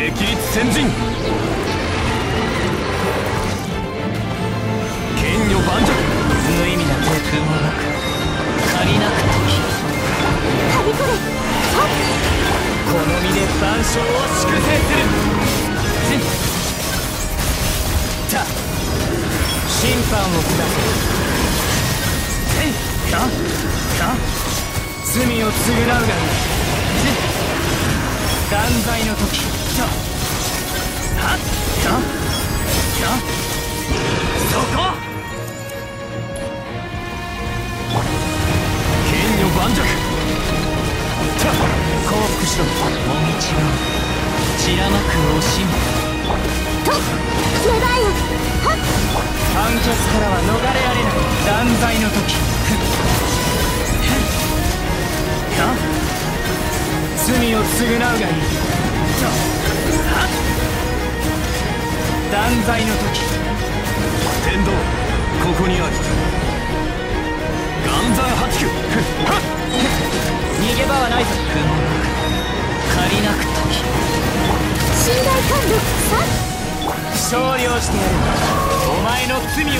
激烈先陣。剣女盤石。無意味な手雲なく借りなく時はびこれこの身で万象を粛清する。た。審判を下せ。えいかか罪を償うがいい断罪の時たはっかかそこ剣女盤石降伏しろもみちは散らまく惜しむと芽生えよはっ判決からは逃れられない断罪の時か罪を償うがいい。断罪の時天道ここにある岩山八九逃げ場はないぞ雲なく借りなく時信頼感度勝利をしてやるお前の罪をも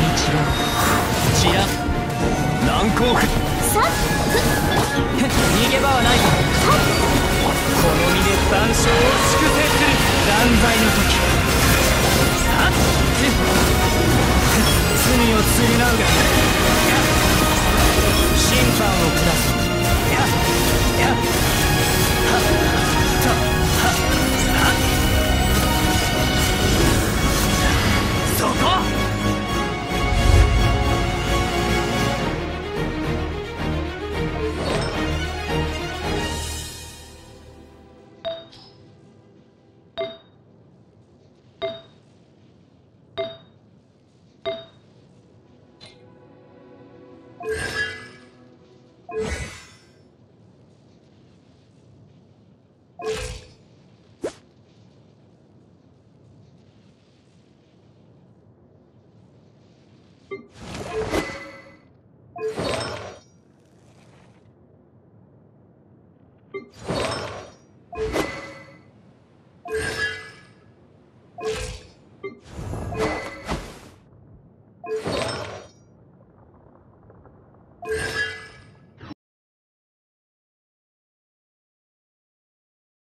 みちろ散ら難攻不逃げ場はないぞ。身で万象を粛清する断罪の時。さっ you